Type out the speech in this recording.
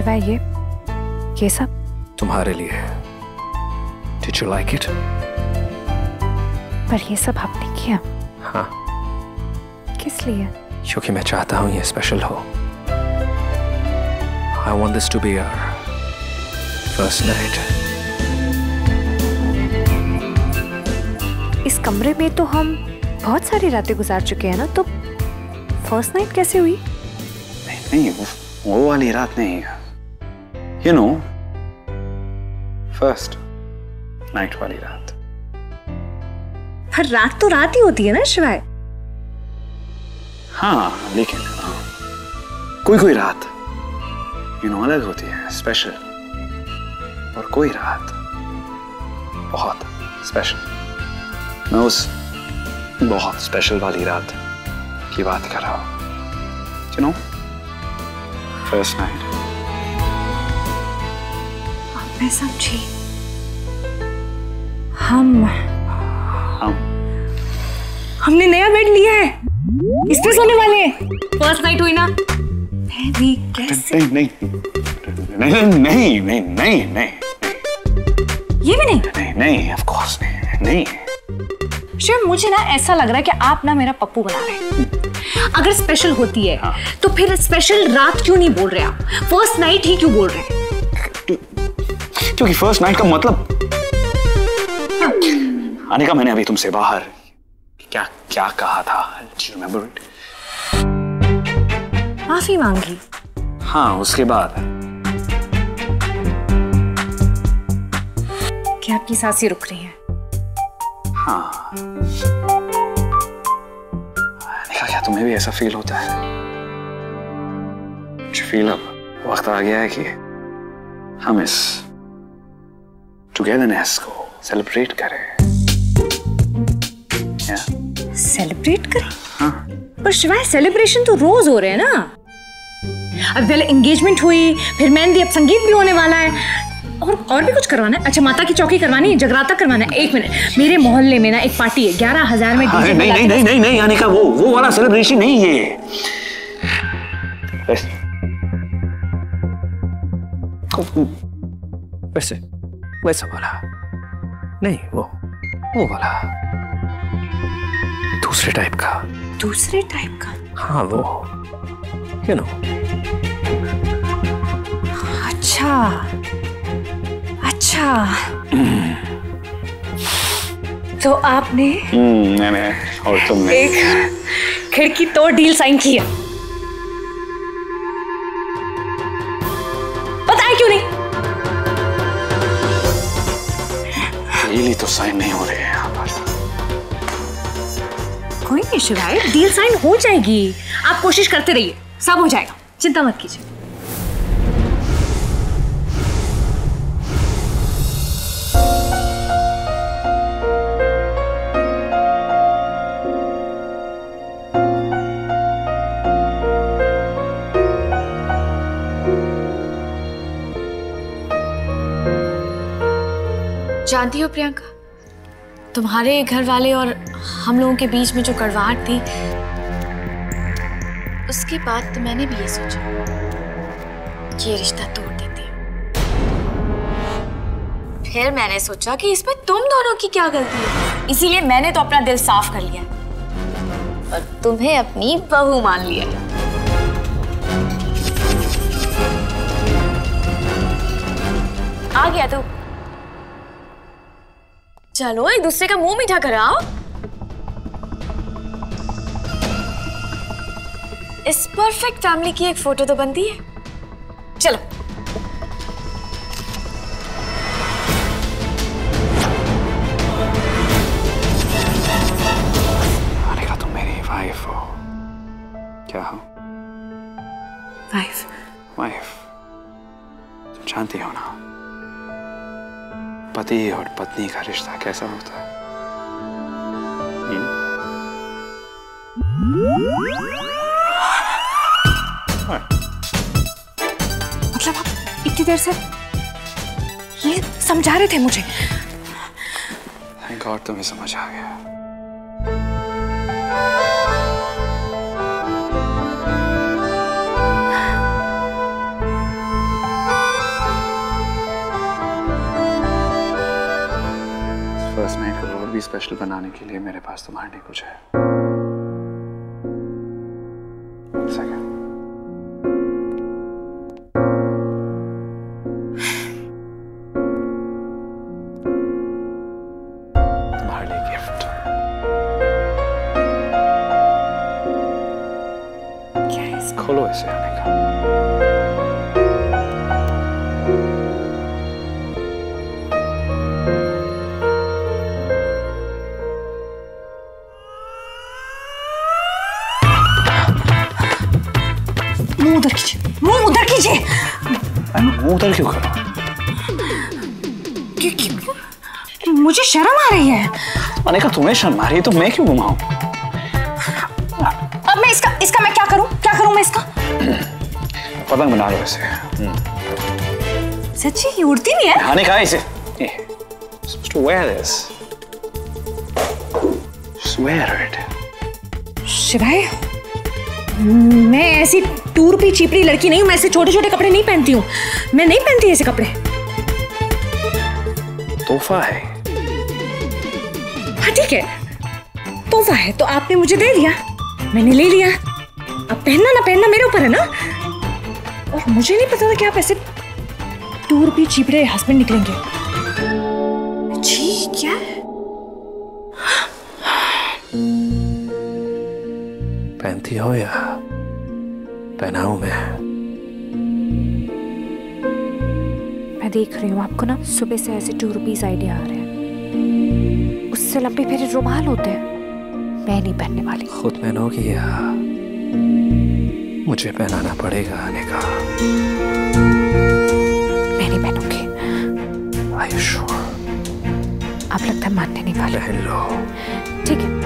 शिवाय ये ये सब? तुम्हारे लिए Did you like it? पर ये सब आपने किया। हाँ। किस लिए? क्योंकी मैं चाहता हूँ ये स्पेशल हो। I want this to be our first night. इस कमरे में तो हम बहुत सारी रातें गुजार चुके हैं ना तो फ़र्स्ट नाइट कैसे हुई? नहीं नहीं वो, वो वाली रात नहीं यू नो फ़र्स्ट नाइट वाली रात पर रात तो रात ही होती है ना शिवाय। हाँ लेकिन हाँ, कोई कोई रात यू नो अलग होती है स्पेशल और कोई रात बहुत स्पेशल मैं उस बहुत स्पेशल वाली रात की बात कर रहा हूँ। यू नो फ़र्स्ट नाइट मैं समझी हम। हम। हमने नया बेड लिया है। इस पे सोने वाले हैं। फ़र्स्ट नाइट हुई ना। मैं भी कैसे नहीं नहीं नहीं नहीं नहीं नहीं नहीं ये भी नहीं। नहीं नहीं ऑफ़ कोर्स नहीं नहीं। शिव मुझे ना ऐसा लग रहा है कि आप ना मेरा पप्पू बना रहे हैं। अगर स्पेशल होती है हाँ। तो फिर स्पेशल रात क्यों नहीं बोल रहे आप? फ़र्स्ट नाइट ही क्यों बोल रहे हैं? क्योंकि फ़र्स्ट नाइट का मतलब आने का मैंने अभी तुमसे बाहर क्या क्या कहा था? रिमेम्बर इट माफ़ी मांगी। हाँ उसके बाद। क्या आपकी साँसें रुक रही हैं। हाँ। देखा क्या तुम्हें भी ऐसा फील होता है? फील अब वक्त आ गया है कि हम इस टुगेदरनेस को सेलिब्रेट करें। Yeah? सेलिब्रेट करें? हाँ। पर शिवाय सेलिब्रेशन तो रोज हो रहे हैं ना। अब पहले एंगेजमेंट हुई फिर मेहंदी अब संगीत भी होने वाला है। और और भी कुछ करवाना है? अच्छा माता की चौकी करवानी है जगराता करवाना है? एक मिनट। मेरे मोहल्ले में ना एक पार्टी है ग्यारह हज़ार में हाँ, डीजे नहीं नहीं नहीं नहीं नहीं आने का वो वो वाला सेलिब्रेशन नहीं ये वैसे वैसे वैसा वाला। नहीं वो वो वाला। दूसरे टाइप का। दूसरे टाइप का? हाँ वो। यू नो अच्छा। अच्छा। तो आपने हम्म, मैंने और तुमने। एक खिड़की तोड़ डील साइन की रियली तो साइन नहीं हो रहे हैं यहाँ पर। कोई नहीं शिवाय डील साइन हो जाएगी। आप कोशिश करते रहिए, सब हो जाएगा। चिंता मत कीजिए। जानती हो प्रियंका? तुम्हारे घर वाले और हम लोगों के बीच में जो कड़वाहट थी, उसके बाद तो मैंने भी ये सोचा। कि ये रिश्ता तोड़ देती हूँ। फिर मैंने सोचा कि इसमें तुम दोनों की क्या गलती है। इसीलिए मैंने तो अपना दिल साफ़ कर लिया और तुम्हें अपनी बहू मान लिया। आ गया तू। चलो एक दूसरे का मुँह मीठा कराओ। इस परफेक्ट फैमिली की एक फ़ोटो तो बनती है। चलो। आने का तुम मेरी वाइफ हो। क्या हो? वाइफ वाइफ तुम जानती हो ना? पति और पत्नी का रिश्ता कैसा होता है? हम्म? मतलब आप इतनी देर से ये समझा रहे थे मुझे। गॉड तुम्हें समझ आ गया। फ़र्स्ट नाइट को और भी स्पेशल बनाने के लिए मेरे पास तुम्हारे लिए कुछ है। है इसमें? खोलो इसे उधर क्यों क्यों- मुझे शर्म आ रही है। अनिका तुम्हें शर्म आ रही है तो मैं क्यों घुमाऊं? अब मैं इसका इसका मैं क्या करूँ? क्या करूँ मैं इसका? पतंग बना लो इसे। सच्ची? ये उड़ती नहीं है? आने का इसे। wear this. Just wear it. शिवाय मैं ऐसी टूर पी चिपड़ी लड़की नहीं हूँ मैं ऐसे छोटे छोटे कपड़े नहीं पहनती हूँ। मैं नहीं पहनती ऐसे कपड़े। तोहफा है। हाँ ठीक है। तोहफा है तो आपने मुझे दे दिया। मैंने ले लिया। अब पहनना ना पहनना मेरे ऊपर है ना? और मुझे नहीं पता था कि आप ऐसे टूर पी चिपड़े हस्बैंड निकलेंगे। जी क्या? पहनती हो या? पहनाऊं मैं। मैं देख रही हूँ आपको ना सुबह से ऐसे टू रुपीज़ आइडिया आ रहे हैं। उससे लंबे फेरे रुमाल होते हैं। मैं नहीं पहनने वाली। खुद पहनोगी या? मुझे पहनाना पड़ेगा आने का मैं नहीं पहनूँगी। आयुष आप लगता है मानने नहीं वाले। पहन लो। ठीक है।